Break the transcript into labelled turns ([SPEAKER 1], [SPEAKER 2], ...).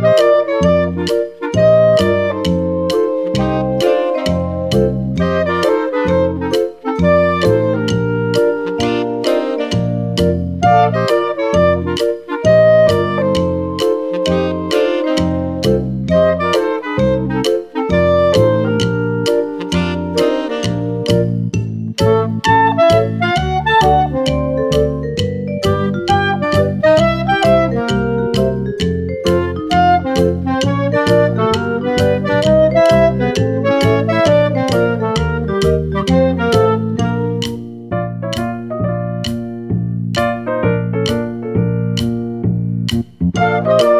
[SPEAKER 1] Música thank you